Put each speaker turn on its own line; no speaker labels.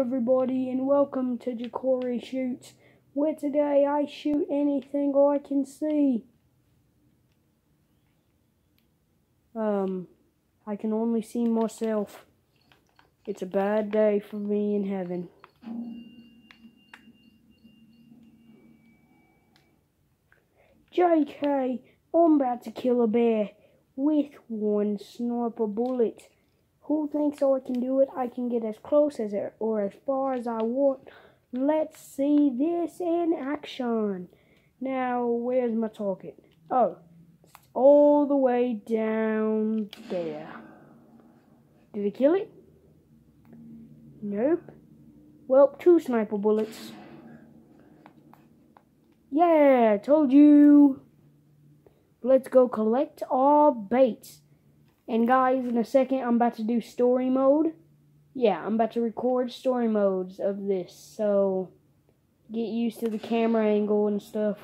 everybody, and welcome to Jacory Shoots, where today I shoot anything I can see. Um, I can only see myself. It's a bad day for me in heaven. JK, I'm about to kill a bear with one sniper bullet. Who thinks I can do it? I can get as close as it or as far as I want. Let's see this in action. Now, where's my target? Oh, it's all the way down there. Did it kill it? Nope. Well, two sniper bullets. Yeah, told you. Let's go collect our baits. And guys, in a second, I'm about to do story mode. Yeah, I'm about to record story modes of this. So, get used to the camera angle and stuff.